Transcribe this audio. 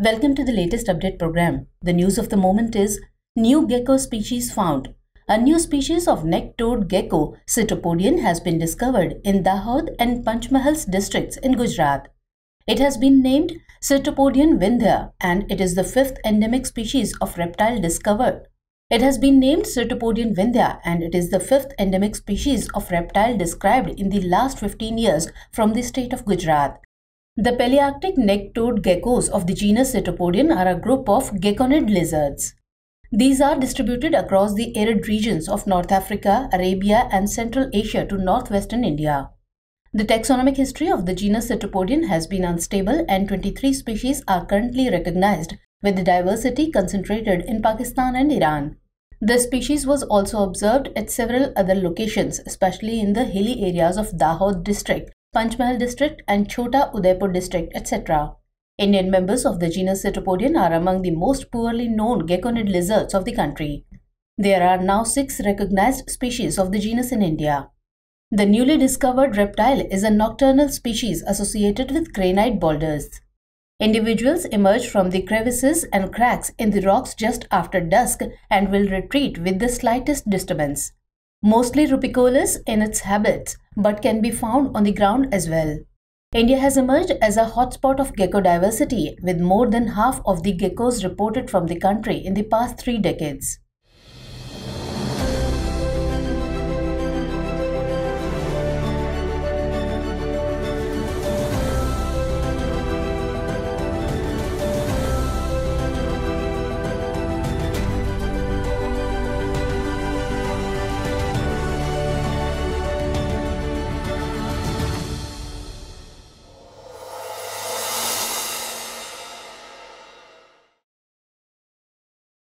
Welcome to the latest update program. The news of the moment is new gecko species found. A new species of naked-toed gecko, Cyrtopodion, has been discovered in Dahod and Panchmahals districts in Gujarat. It has been named Cyrtopodion vindhya and it is the fifth endemic species of reptile discovered. It has been named Cyrtopodion vindhya and it is the fifth endemic species of reptile described in the last 15 years from the state of Gujarat. The Palearctic naked-toed geckos of the genus Cyrtopodion are a group of gekkonid lizards. These are distributed across the arid regions of North Africa, Arabia and Central Asia to northwestern India. The taxonomic history of the genus Cyrtopodion has been unstable and 23 species are currently recognized with the diversity concentrated in Pakistan and Iran. The species was also observed at several other locations, especially in the hilly areas of Dahod district Panchmahal district and Chota Udaipur district, etc. Indian members of the genus Cyrtopodion are among the most poorly known gekkonid lizards of the country. There are now six recognized species of the genus in India. The newly discovered reptile is a nocturnal species associated with granite boulders. Individuals emerge from the crevices and cracks in the rocks just after dusk and will retreat with the slightest disturbance mostly rupicolous in its habits, but can be found on the ground as well. India has emerged as a hotspot of gecko diversity, with more than half of the geckos reported from the country in the past three decades.